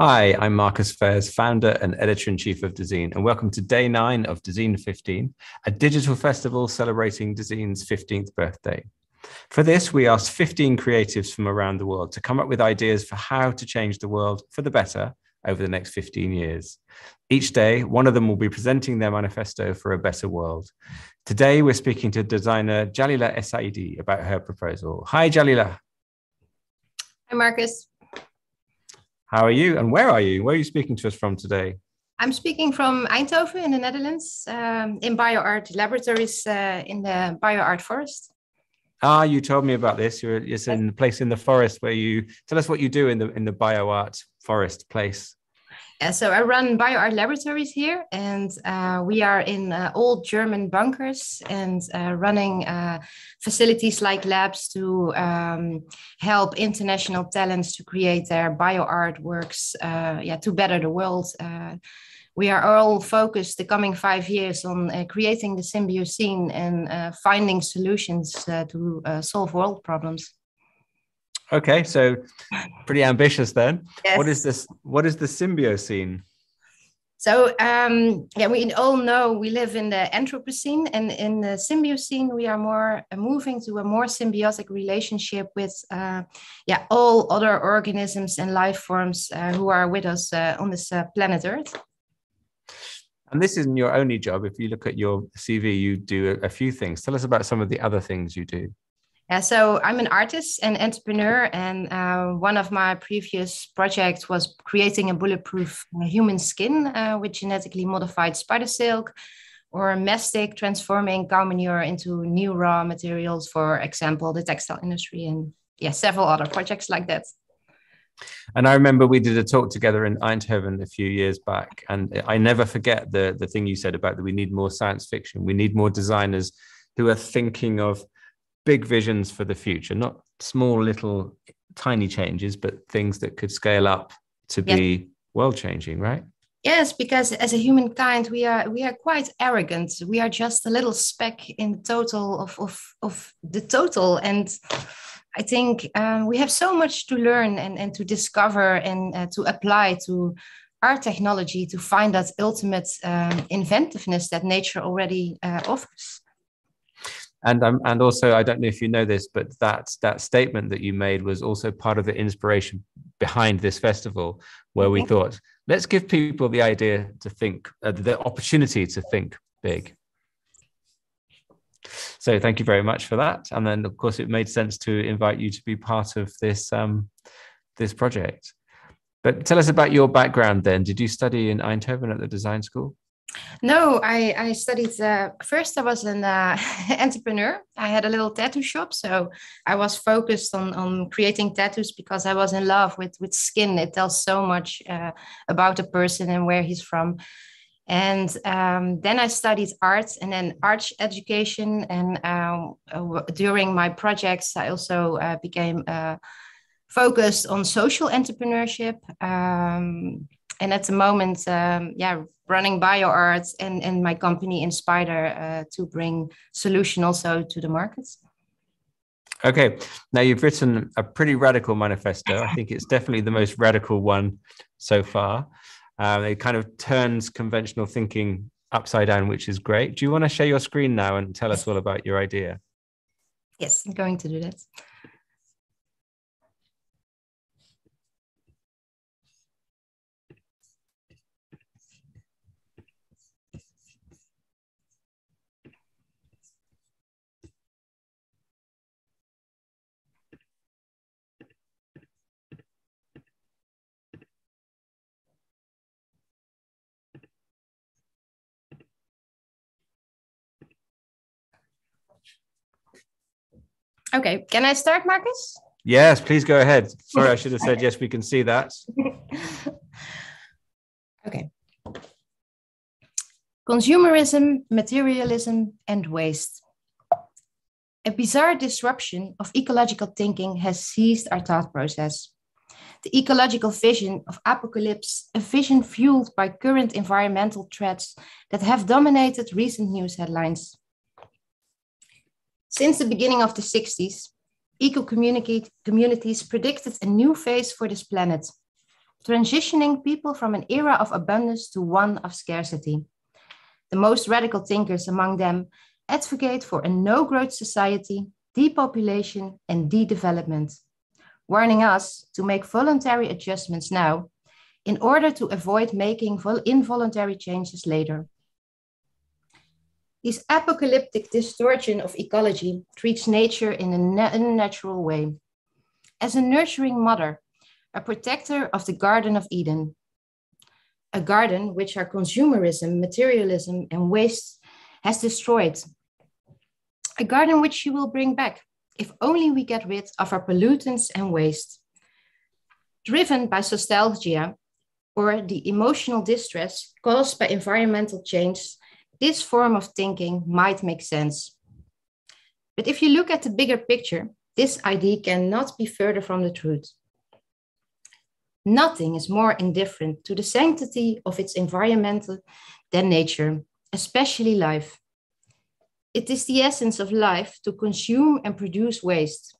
Hi, I'm Marcus Fairs, founder and editor in chief of Dezeen, and welcome to day nine of Dezeen 15, a digital festival celebrating Dezeen's 15th birthday. For this, we asked 15 creatives from around the world to come up with ideas for how to change the world for the better over the next 15 years. Each day, one of them will be presenting their manifesto for a better world. Today, we're speaking to designer Jalila Essaidi about her proposal. Hi, Jalila. Hi, Marcus. How are you and where are you? Where are you speaking to us from today? I'm speaking from Eindhoven in the Netherlands um, in BioArt laboratories uh, in the BioArt forest. Ah, you told me about this. You're it's in a place in the forest where you tell us what you do in the in the BioArt forest place. Yeah, so I run BioArt laboratories here, and uh, we are in uh, old German bunkers and uh, running uh, facilities like labs to um, help international talents to create their BioArt works, uh, yeah, to better the world. Uh, we are all focused the coming five years on creating the symbiocene and finding solutions to solve world problems. Okay, so pretty ambitious then. Yes. What is this? What is the Symbiocene? So um, yeah, we all know we live in the Anthropocene, and in the Symbiocene, we are more uh, moving to a more symbiotic relationship with uh, yeah all other organisms and life forms uh, who are with us uh, on this uh, planet Earth. And this isn't your only job. If you look at your CV, you do a, a few things. Tell us about some of the other things you do. Yeah, so I'm an artist and entrepreneur, and uh, one of my previous projects was creating a bulletproof uh, human skin uh, with genetically modified spider silk or Mestic, transforming cow manure into new raw materials, for example, the textile industry, and yeah, several other projects like that. And I remember we did a talk together in Eindhoven a few years back, and I never forget the the thing you said about that we need more science fiction, we need more designers who are thinking of big visions for the future, not small little tiny changes, but things that could scale up to be world changing, right? Yes, because as a humankind, we are we are quite arrogant. We are just a little speck in the total of of, of the total, and I think um, we have so much to learn and, and to discover and uh, to apply to our technology to find that ultimate um, inventiveness that nature already uh, offers and um, and also I don't know if you know this, but that that statement that you made was also part of the inspiration behind this festival, where we thought let's give people the idea to think, uh, the opportunity to think big. So thank you very much for that, and then of course it made sense to invite you to be part of this um, this project. But tell us about your background. Then, did you study in Eindhoven at the design school? No, I, I studied. Uh, first, I was an uh, entrepreneur. I had a little tattoo shop, so I was focused on on creating tattoos because I was in love with with skin. It tells so much uh, about a person and where he's from. And um, then I studied art and then art education. And um, during my projects, I also uh, became uh, focused on social entrepreneurship. Um, and at the moment, um, yeah, running BioArt and, and my company Inspidere uh, to bring solution also to the markets. Okay, now you've written a pretty radical manifesto. I think it's definitely the most radical one so far. Um, it kind of turns conventional thinking upside down, which is great. Do you want to share your screen now and tell us all about your idea? Yes, I'm going to do that. Okay, can I start, Marcus? Yes, please go ahead. Sorry, I should have said yes, we can see that. okay. Consumerism, materialism, and waste. A bizarre disruption of ecological thinking has seized our thought process. The ecological vision of apocalypse, a vision fueled by current environmental threats that have dominated recent news headlines. Since the beginning of the 60s, eco communities predicted a new phase for this planet. transitioning people from an era of abundance to one of scarcity. The most radical thinkers among them advocate for a no growth society, depopulation, and de development, warning us to make voluntary adjustments now in order to avoid making involuntary changes later. This apocalyptic distortion of ecology treats nature in a unnatural way. As a nurturing mother, a protector of the Garden of Eden, a garden which our consumerism, materialism, and waste has destroyed. A garden which she will bring back if only we get rid of our pollutants and waste. Driven by nostalgia or the emotional distress caused by environmental change, this form of thinking might make sense. But if you look at the bigger picture, this idea cannot be further from the truth. Nothing is more indifferent to the sanctity of its environmental than nature, especially life. It is the essence of life to consume and produce waste.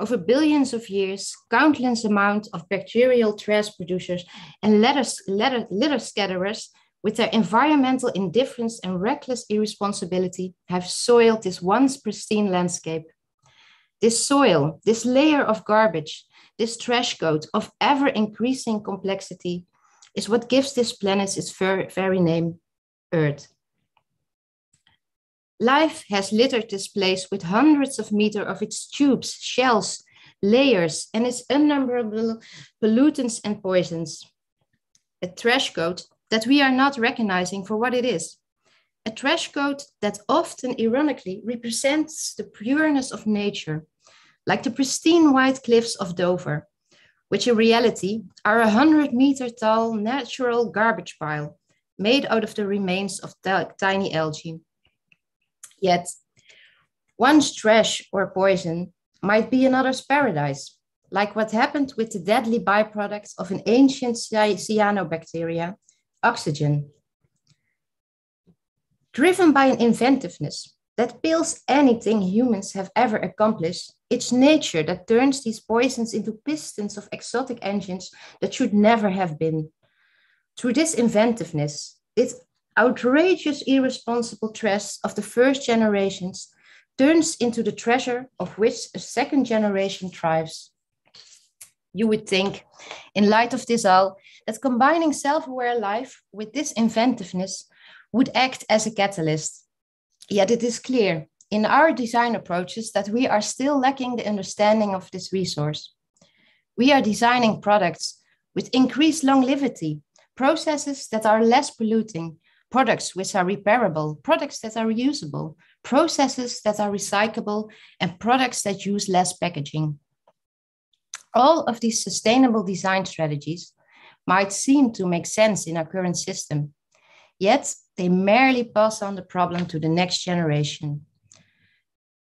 Over billions of years, countless amount of bacterial trash producers and litter, litter, litter scatterers with their environmental indifference and reckless irresponsibility have soiled this once pristine landscape. This soil, this layer of garbage, this trash coat of ever increasing complexity is what gives this planet its very name, Earth. Life has littered this place with hundreds of meters of its tubes, shells, layers, and its unnumberable pollutants and poisons. A trash coat that we are not recognizing for what it is. A trash coat that often ironically represents the pureness of nature, like the pristine white cliffs of Dover, which in reality are a 100 meter tall natural garbage pile made out of the remains of tiny algae. Yet, one's trash or poison might be another's paradise, like what happened with the deadly byproducts of an ancient cyanobacteria, oxygen. Driven by an inventiveness that builds anything humans have ever accomplished, it's nature that turns these poisons into pistons of exotic engines that should never have been. Through this inventiveness, this outrageous, irresponsible trash of the first generations turns into the treasure of which a second generation thrives. You would think, in light of this all, that combining self aware life with this inventiveness would act as a catalyst. Yet it is clear in our design approaches that we are still lacking the understanding of this resource. We are designing products with increased longevity, processes that are less polluting, products which are repairable, products that are reusable, processes that are recyclable, and products that use less packaging. All of these sustainable design strategies might seem to make sense in our current system, yet they merely pass on the problem to the next generation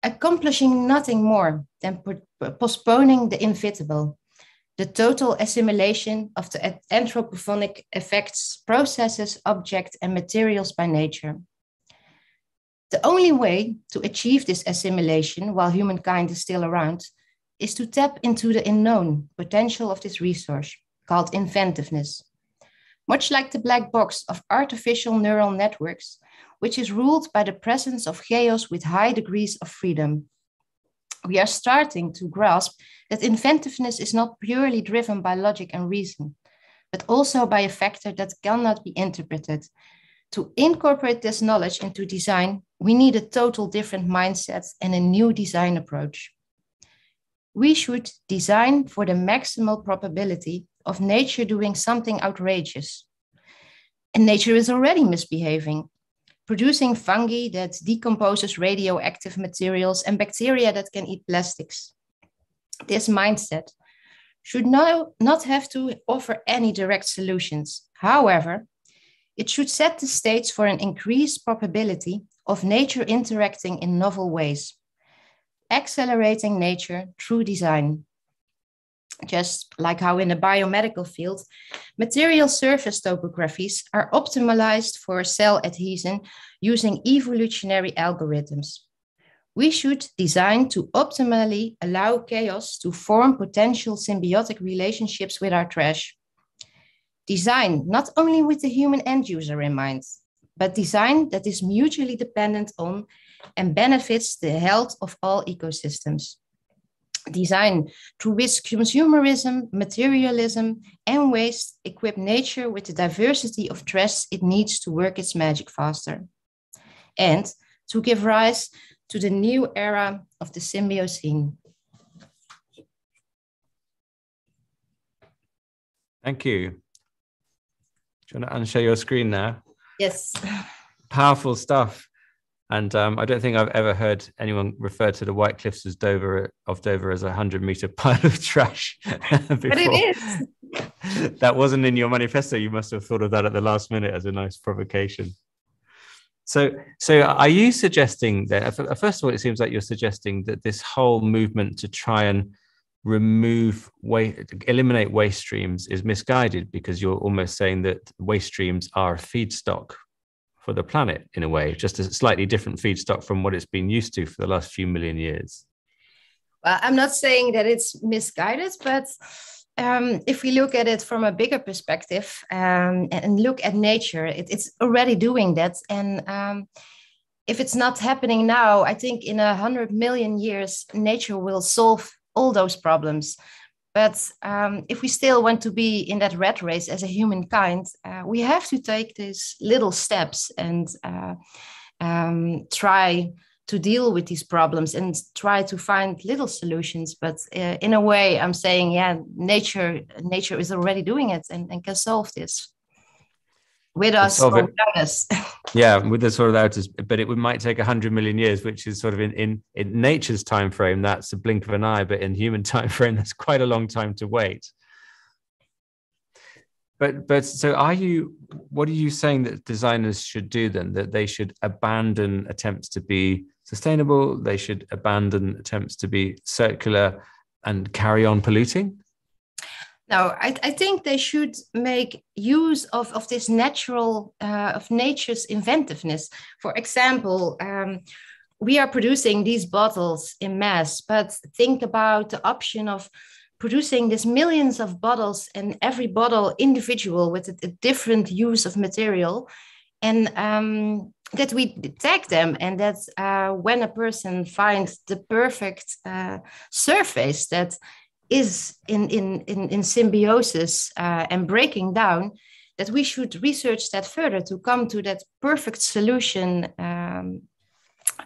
accomplishing nothing more than postponing the inevitable, the total assimilation of the anthropogenic effects, processes, objects, and materials by nature. The only way to achieve this assimilation while humankind is still around is to tap into the unknown potential of this resource called inventiveness. Much like the black box of artificial neural networks, which is ruled by the presence of chaos with high degrees of freedom. We are starting to grasp that inventiveness is not purely driven by logic and reason, but also by a factor that cannot be interpreted. To incorporate this knowledge into design, we need a total different mindset and a new design approach. We should design for the maximal probability of nature doing something outrageous. And nature is already misbehaving producing fungi that decomposes radioactive materials and bacteria that can eat plastics. This mindset should no, not have to offer any direct solutions. However, it should set the stage for an increased probability of nature interacting in novel ways, accelerating nature through design just like how in the biomedical field, material surface topographies are optimized for cell adhesion using evolutionary algorithms. We should design to optimally allow chaos to form potential symbiotic relationships with our trash. Design not only with the human end user in mind, but design that is mutually dependent on and benefits the health of all ecosystems. Design through which consumerism, materialism, and waste equip nature with the diversity of threats it needs to work its magic faster. And to give rise to the new era of the symbiocene. Thank you. Do you want to unshare your screen now? Yes. Powerful stuff. And um, I don't think I've ever heard anyone refer to the White Cliffs as Dover of Dover as a hundred meter pile of trash. but it is. that wasn't in your manifesto. You must have thought of that at the last minute as a nice provocation. So, so are you suggesting that? First of all, it seems like you're suggesting that this whole movement to try and remove waste, eliminate waste streams is misguided because you're almost saying that waste streams are a feedstock for the planet in a way, just a slightly different feedstock from what it's been used to for the last few million years. Well, I'm not saying that it's misguided, but um, if we look at it from a bigger perspective um, and look at nature, it, it's already doing that. And um, if it's not happening now, I think in a hundred million years, nature will solve all those problems. But um, if we still want to be in that rat race as a humankind, uh, we have to take these little steps and uh, um, try to deal with these problems and try to find little solutions. But uh, in a way, I'm saying, yeah, nature nature is already doing it and, and can solve this with us or without us. yeah, with us or without us. But it might take 100 million years, which is sort of in, in, in nature's time frame, that's a blink of an eye. But in human time frame, that's quite a long time to wait. But but so are you what are you saying that designers should do then? That they should abandon attempts to be sustainable, they should abandon attempts to be circular and carry on polluting? No, I, I think they should make use of, of this natural, uh, of nature's inventiveness. For example, um, we are producing these bottles in mass, but think about the option of producing these millions of bottles and every bottle individual with a, a different use of material. And um, that we detect them and that uh, when a person finds the perfect uh, surface that is in, in, in, in symbiosis uh, and breaking down, that we should research that further to come to that perfect solution um,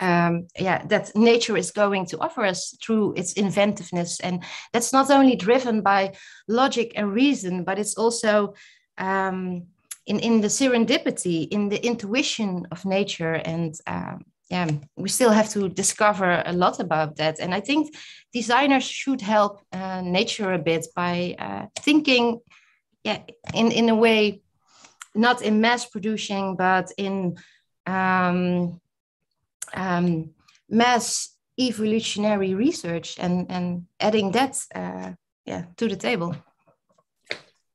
um, yeah, that nature is going to offer us through its inventiveness. And that's not only driven by logic and reason, but it's also um, in, in the serendipity, in the intuition of nature. And um, yeah, we still have to discover a lot about that. And I think designers should help uh, nature a bit by uh, thinking, yeah, in, in a way, not in mass producing, but in um, um, mass evolutionary research and, and adding that uh, yeah, to the table.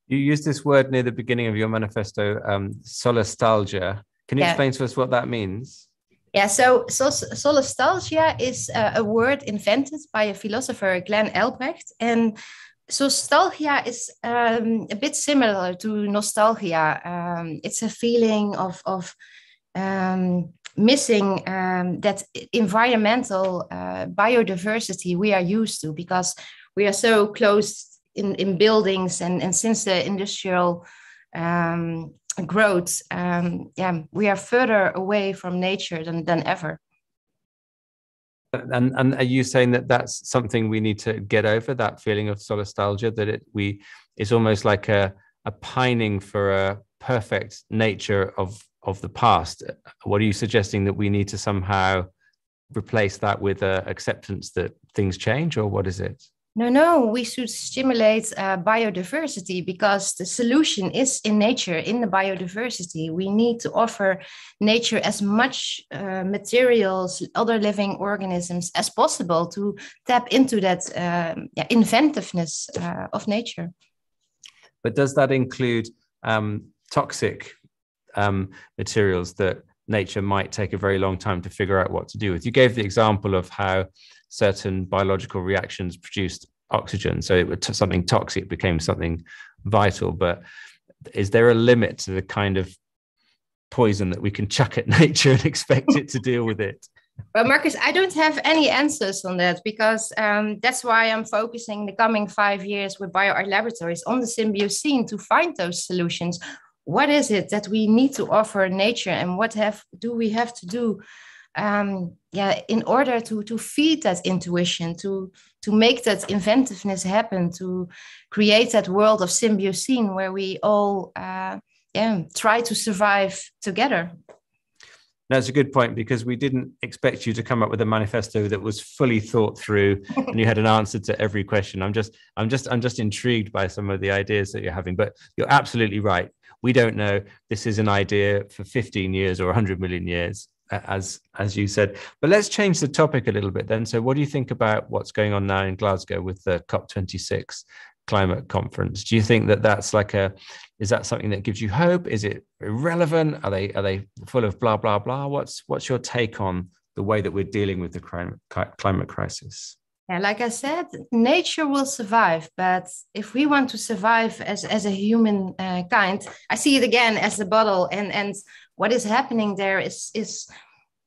You use this word near the beginning of your manifesto, um, solastalgia. Can you yeah. explain to us what that means? Yeah, so, so solastalgia is uh, a word invented by a philosopher, Glenn Albrecht. And nostalgia is um, a bit similar to nostalgia. Um, it's a feeling of, of um, missing um, that environmental uh, biodiversity we are used to because we are so close in, in buildings and, and since the industrial um, growth, um, yeah, we are further away from nature than, than ever. And, and are you saying that that's something we need to get over that feeling of solastalgia that it we it's almost like a, a pining for a perfect nature of of the past. What are you suggesting that we need to somehow replace that with uh, acceptance that things change, or what is it? No, no, we should stimulate uh, biodiversity because the solution is in nature, in the biodiversity. We need to offer nature as much uh, materials, other living organisms as possible to tap into that um, yeah, inventiveness uh, of nature. But does that include um, toxic um, materials that nature might take a very long time to figure out what to do with. You gave the example of how certain biological reactions produced oxygen, so it was something toxic became something vital. But is there a limit to the kind of poison that we can chuck at nature and expect it to deal with it? Well, Marcus, I don't have any answers on that because um, that's why I'm focusing the coming five years with BioArt Laboratories on the Symbiocene to find those solutions. What is it that we need to offer nature, and what have do we have to do, um, yeah, in order to to feed that intuition, to to make that inventiveness happen, to create that world of Symbiocene where we all, uh, yeah, try to survive together. That's a good point because we didn't expect you to come up with a manifesto that was fully thought through and you had an answer to every question. I'm just, I'm just, I'm just intrigued by some of the ideas that you're having. But you're absolutely right. We don't know. This is an idea for 15 years or 100 million years, as as you said. But let's change the topic a little bit then. So, what do you think about what's going on now in Glasgow with the COP26 climate conference? Do you think that that's like a is that something that gives you hope? Is it irrelevant? Are they are they full of blah blah blah? What's what's your take on the way that we're dealing with the climate climate crisis? Yeah, like I said, nature will survive, but if we want to survive as as a human uh, kind, I see it again as the bottle, and and what is happening there is is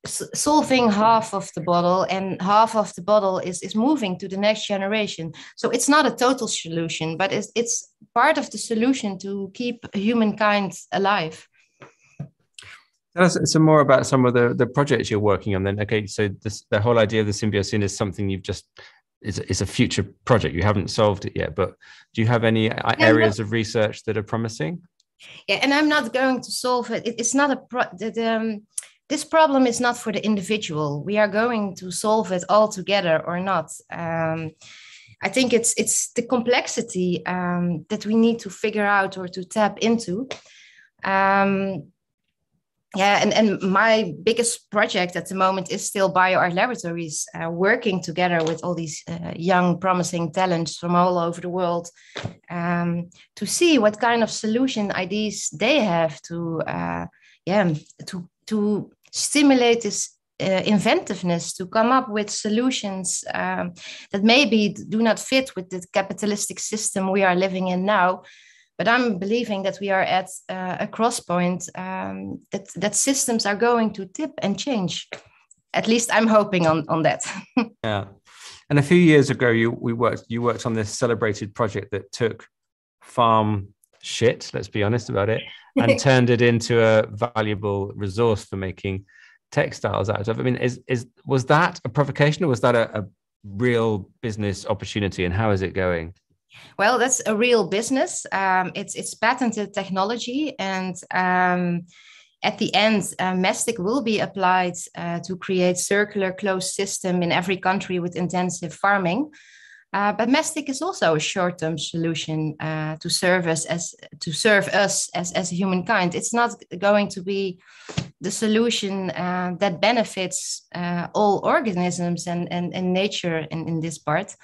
solving half of the bottle and half of the bottle is, is moving to the next generation. So it's not a total solution but it's, it's part of the solution to keep humankind alive Tell us some more about some of the, the projects you're working on then. Okay, so this, the whole idea of the Symbiocene is something you've just, is, is a future project. You haven't solved it yet, but do you have any areas of research that are promising? Yeah, and I'm not going to solve it. it it's not a, pro, the, the um, this problem is not for the individual. We are going to solve it all together or not. Um, I think it's it's the complexity um, that we need to figure out or to tap into. Um, yeah, and, and my biggest project at the moment is still BioArt Laboratories, uh, working together with all these uh, young, promising talents from all over the world um, to see what kind of solution ideas they have to, uh, yeah, to to stimulate this uh, inventiveness to come up with solutions um, that maybe do not fit with the capitalistic system we are living in now. But I'm believing that we are at uh, a cross point um, that, that systems are going to tip and change. At least I'm hoping on, on that. yeah. And a few years ago, you we worked you worked on this celebrated project that took farm shit, let's be honest about it, and turned it into a valuable resource for making textiles out of. I mean, is is was that a provocation or was that a, a real business opportunity? And how is it going? Well, that's a real business. Um, it's it's patented technology, and um, at the end, uh, Mestic will be applied uh, to create circular closed system in every country with intensive farming. Uh, but Mestic is also a short-term solution uh, to serve us as to serve us as as humankind. It's not going to be the solution uh, that benefits uh, all organisms and, and, and nature in, in this part.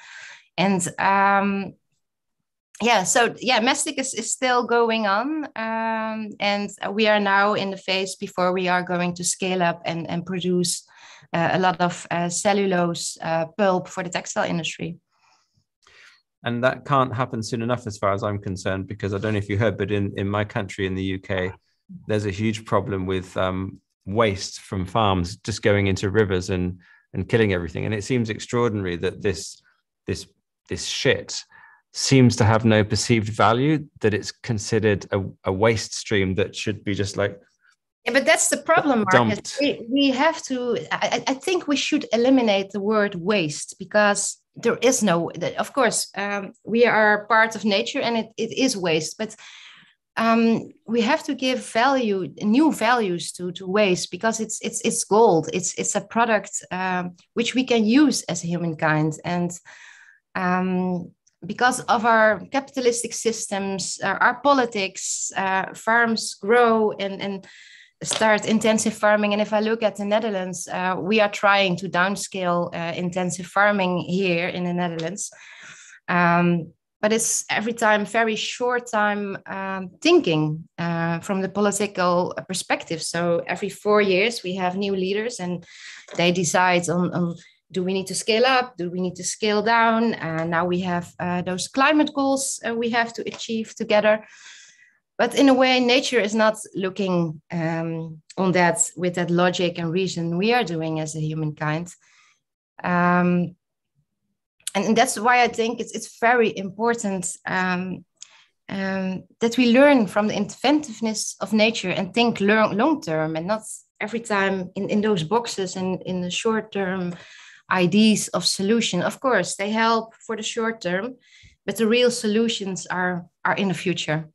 And um, yeah, so yeah, Mestic is, is still going on. Um, and we are now in the phase before we are going to scale up and, and produce uh, a lot of uh, cellulose pulp for the textile industry and that can't happen soon enough as far as i'm concerned because i don't know if you heard but in, in my country in the uk there's a huge problem with um, waste from farms just going into rivers and and killing everything and it seems extraordinary that this this this shit seems to have no perceived value that it's considered a, a waste stream that should be just like yeah, but that's the problem, Marcus. We, we have to, I, I think we should eliminate the word waste because there is no of course um, we are part of nature and it, it is waste but um, we have to give value new values to to waste because it's it's it's gold. It's it's a product um, which we can use as a humankind. And um, because of our capitalistic systems uh, our politics uh, farms grow and and start intensive farming. And if I look at the Netherlands, uh, we are trying to downscale uh, intensive farming here in the Netherlands. Um, but it's every time very short time um, thinking uh, from the political perspective. So every four years we have new leaders and they decide on, on do we need to scale up? Do we need to scale down? And now we have uh, those climate goals uh, we have to achieve together. but in a way, nature is not looking um, on that with that logic and reason we are doing as a humankind. Um, and, that's why I think it's, it's very important um, um, that we learn from the inventiveness of nature and think long, long term and not every time in, in those boxes and in the short term ideas of solution. Of course, they help for the short term, but the real solutions are, are in the future.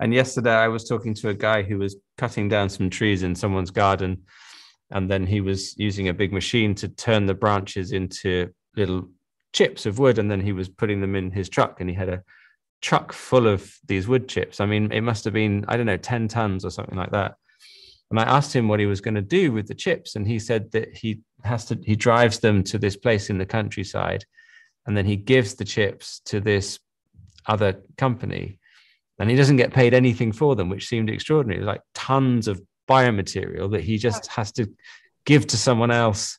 And yesterday I was talking to a guy who was cutting down some trees in someone's garden. And then he was using a big machine to turn the branches into little chips of wood. And then he was putting them in his truck and he had a truck full of these wood chips. I mean, it must have been, I don't know, 10 tons or something like that. And I asked him what he was going to do with the chips. And he said that he has to, he drives them to this place in the countryside and then he gives the chips to this other company and he doesn't get paid anything for them, which seemed extraordinary. Like tons of biomaterial that he just has to give to someone else.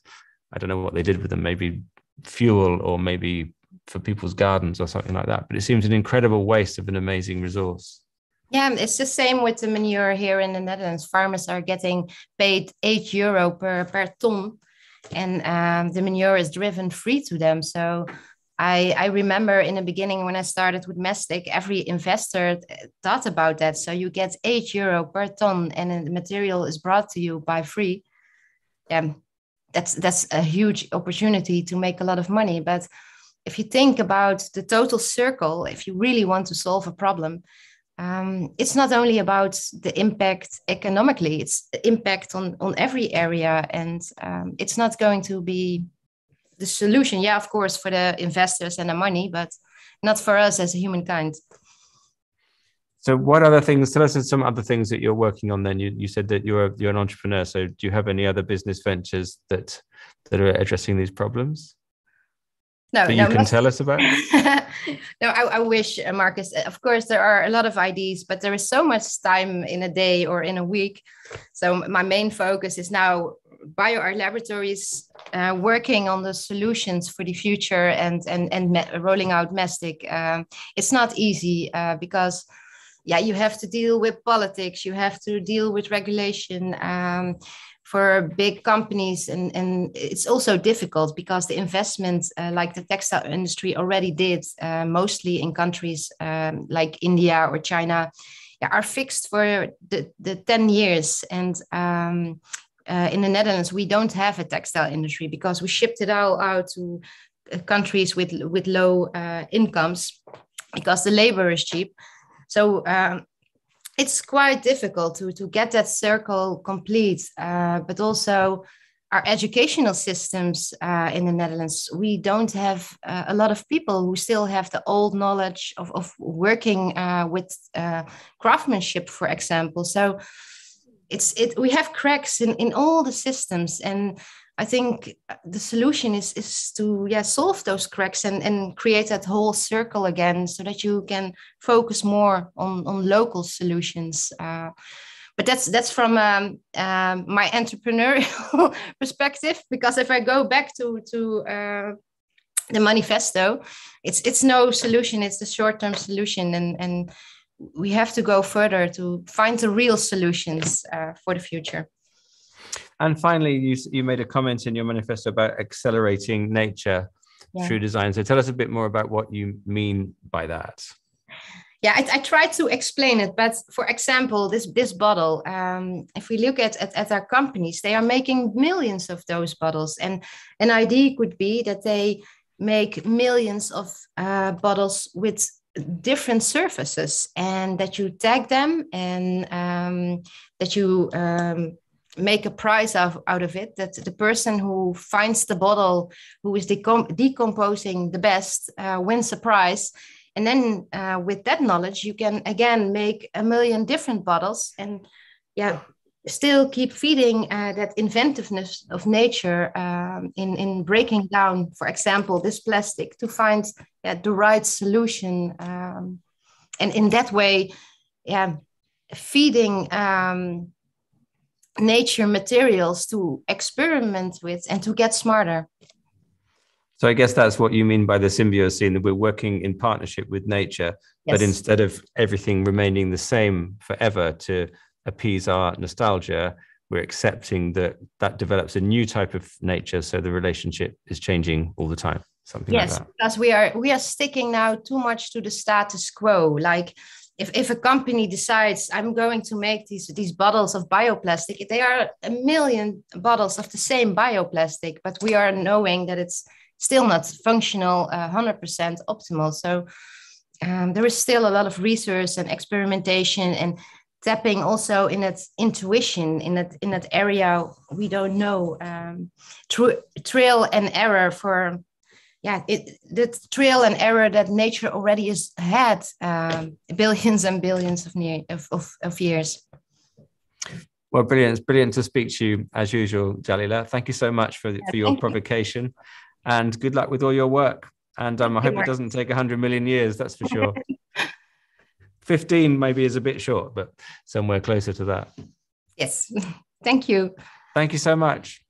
I don't know what they did with them, maybe fuel or maybe for people's gardens or something like that. But it seems an incredible waste of an amazing resource. Yeah, um, it's the same with the manure here in the Netherlands. Farmers are getting paid eight euro per per ton, and um, the manure is driven free to them. So I, I remember in the beginning when I started with Mestic, every investor uh, thought about that. So you get eight euro per ton, and the material is brought to you by free. Yeah, that's that's a huge opportunity to make a lot of money. But if you think about the total circle, if you really want to solve a problem, um, it's not only about the impact economically; it's the impact on on every area, and um, it's not going to be the solution. Yeah of course for the investors and the money but not for us as a humankind. So what other things tell us some other things that you're working on then. You, you said that you're you're an entrepreneur. So do you have any other business ventures that that are addressing these problems no, that no, you can tell us about? no, I, I, wish, uh, Marcus. Of course, there are a lot of ideas, but there is so much time in a day or in a week. So my main focus is now BioArt Laboratories uh, working on the solutions for the future and and and rolling out Mestic. Um, it's not easy uh, because yeah, you have to deal with politics, you have to deal with regulation. Um, for big companies and, and it's also difficult because the investments uh, like the textile industry already did uh, mostly in countries um, like india or china yeah, are fixed for the, the 10 years and um, uh, in the Netherlands, we don't have a textile industry because we shipped it all out to uh, countries with with low uh, incomes because the labor is cheap. So um, it's quite difficult to to get that circle complete. Uh, but also our educational systems uh, in the Netherlands, we don't have uh, a lot of people who still have the old knowledge of, of working with craftsmanship, for example. So it's it we have cracks in in all the systems and i think the solution is is to yeah solve those cracks and and create that whole circle again so that you can focus more on on local solutions uh, but that's that's from um, um, my entrepreneurial perspective because if i go back to to uh, the manifesto it's it's no solution it's the short term solution and and we have to go further to find the real solutions uh, for the future. And finally, you, you made a comment in your manifesto about accelerating nature yeah. through design. So tell us a bit more about what you mean by that. Yeah, I, I tried to explain it, but for example, this this bottle. Um, if we look at, at at our companies, they are making millions of those bottles, and an idea could be that they make millions of uh, bottles with different surfaces and that you tag them and um, that you um, make a prize of, out of it that the person who finds the bottle who is decom- decomposing the best uh, wins a prize and then uh, with that knowledge you can again make a million different bottles and yeah still keep feeding uh, that inventiveness of nature um, in, in breaking down, for example, this plastic to find yeah, the right solution. Um, and in that way, yeah, feeding um, nature materials to experiment with and to get smarter. So I guess that's what you mean by the symbiosis, that we're working in partnership with nature, yes. but instead of everything remaining the same forever to appease our nostalgia, we're accepting that that develops a new type of nature. So the relationship is changing all the time. Something yes, like because we are we are sticking now too much to the status quo. Like if, if a company decides I'm going to make these these bottles of bioplastic, they are a million bottles of the same bioplastic, but we are knowing that it's still not functional, uh, 100% optimal. So um, there is still a lot of research and experimentation and tapping also in that intuition in that in that area we don't know um, tr- trial and error for yeah it the trial and error that nature already has had um, billions and billions of, near, of, of, of years well, brilliant. It's brilliant to speak to you as usual, Jalila. Thank you so much for, yeah, for your provocation. You and good luck with all your work. And um, I hope it doesn't take 100 million years, that's for sure. 15 maybe is a bit short, but somewhere closer to that. Yes. Thank you. Thank you so much.